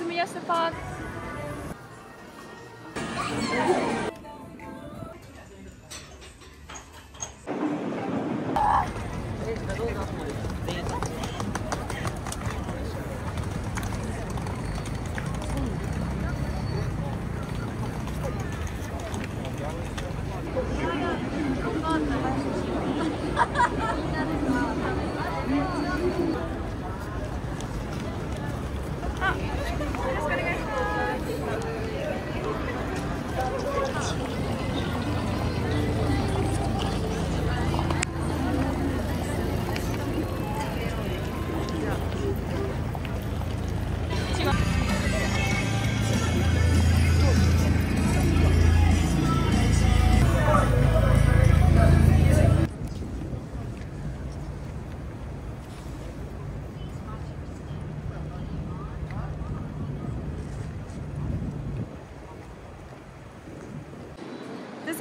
is Miyashita Park.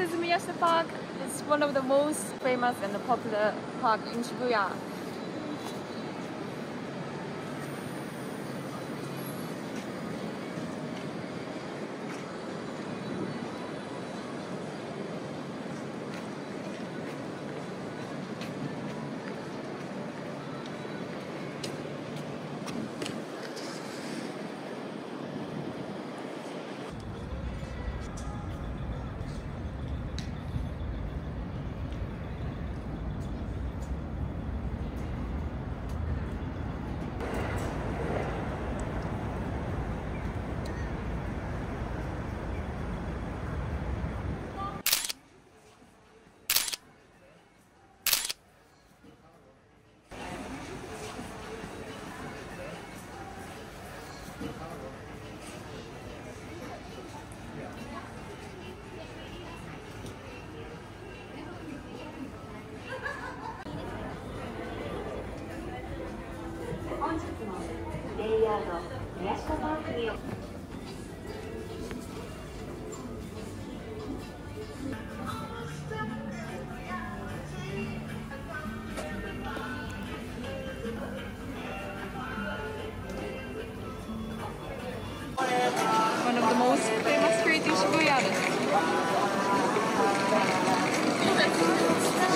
Is Miyashita Park. It's one of the most famous and popular park in Shibuya.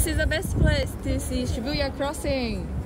This is the best place to see Shibuya Crossing.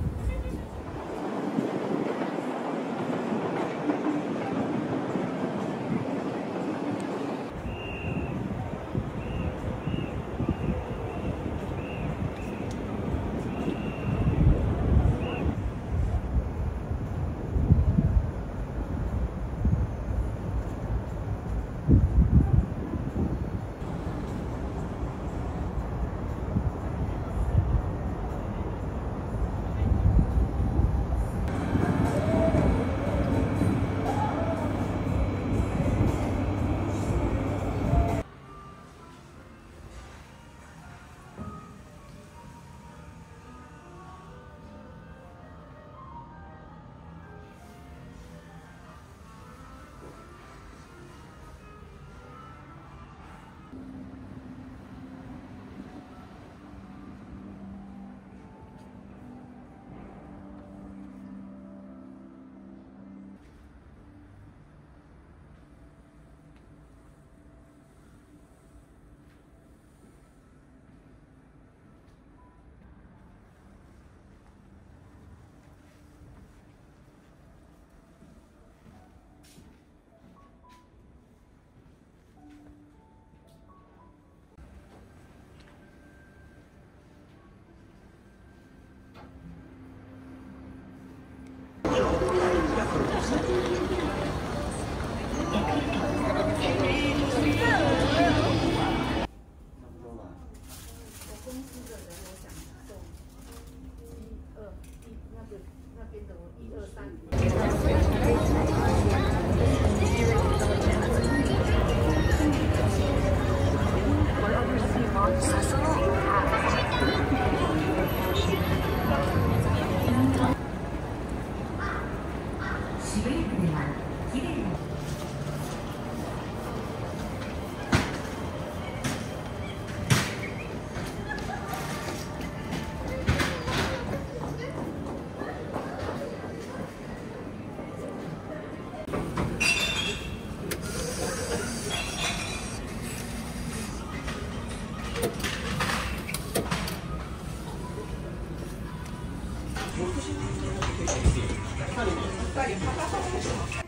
かり硬さも